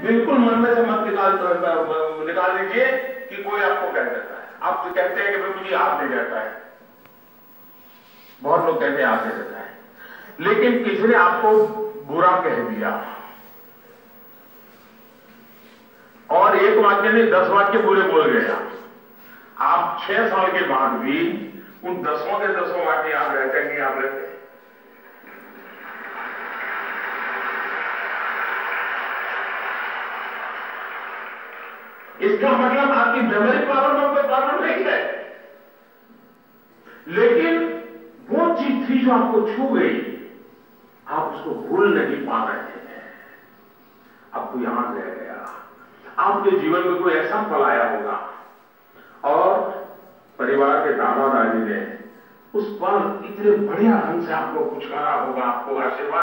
बिल्कुल मन में से मत निकाल निकाल दीजिए कि कोई आपको कह देता है। आप तो कहते हैं कि भाई मुझे याद नहीं रहता है। बहुत लोग कहते हैं, याद नहीं रहता है। लेकिन किसी ने आपको बुरा कह दिया। और एक वाक्य ने दस वाक्य पूरे बोल गया आप। आप छह साल के बाद भी उन दसों के दसों वाक्य याद रहते हैं कि याद रहते हैं। इसका मतलब आपकी मेमोरी पावर में कोई प्रॉब्लम नहीं है। लेकिन वो चीज़ थी जो आपको छू गई। आप उसको भूल नहीं पा रहे हैं। आपको याद रह गया। आपके जीवन में कोई ऐसा फल आया होगा। और परिवार के दादा दादी ने उस पल इतने बढ़िया ढंग से आपको पुचकारा होगा, आपको आशीर्वाद